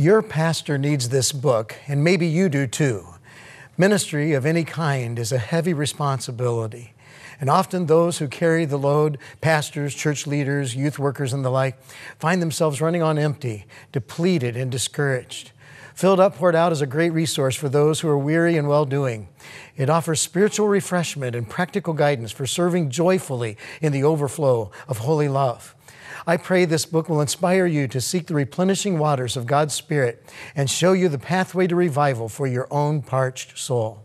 Your pastor needs this book, and maybe you do too. Ministry of any kind is a heavy responsibility. And often those who carry the load, pastors, church leaders, youth workers, and the like, find themselves running on empty, depleted, and discouraged. Filled Up, Poured Out is a great resource for those who are weary and well doing. It offers spiritual refreshment and practical guidance for serving joyfully in the overflow of holy love. I pray this book will inspire you to seek the replenishing waters of God's Spirit and show you the pathway to revival for your own parched soul.